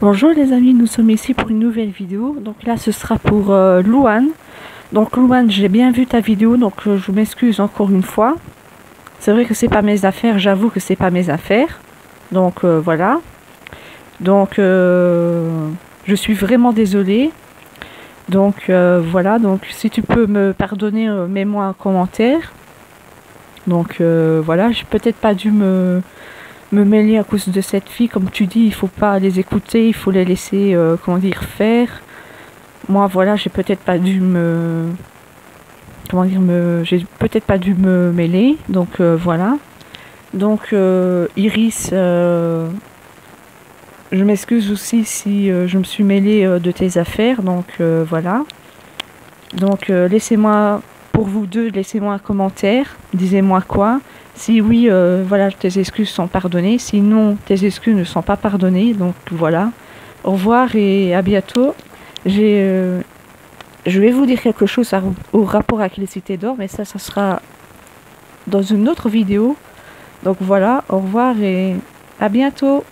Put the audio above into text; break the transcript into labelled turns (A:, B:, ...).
A: Bonjour les amis, nous sommes ici pour une nouvelle vidéo. Donc là, ce sera pour euh, Louane. Donc Louane, j'ai bien vu ta vidéo, donc euh, je m'excuse encore une fois. C'est vrai que c'est pas mes affaires, j'avoue que c'est pas mes affaires. Donc euh, voilà. Donc je suis vraiment désolée. Donc voilà, donc si tu peux me pardonner, mets-moi un commentaire. Donc voilà, j'ai peut-être pas dû me me mêler à cause de cette fille. Comme tu dis, il faut pas les écouter, il faut les laisser, euh, comment dire, faire. Moi, voilà, j'ai peut-être pas dû me. Comment dire, me. J'ai peut-être pas dû me mêler. Donc euh, voilà. Donc euh, Iris, je m'excuse aussi si je me suis mêlée de tes affaires. Donc voilà. Donc laissez-moi, pour vous deux, laissez-moi un commentaire. Disez-moi quoi. Si oui, euh, voilà, tes excuses sont pardonnées. Sinon, tes excuses ne sont pas pardonnées. Donc voilà. Au revoir et à bientôt. J'ai, euh, je vais vous dire quelque chose au rapport avec les cités d'or, mais ça, ça sera dans une autre vidéo. Donc voilà, au revoir et à bientôt.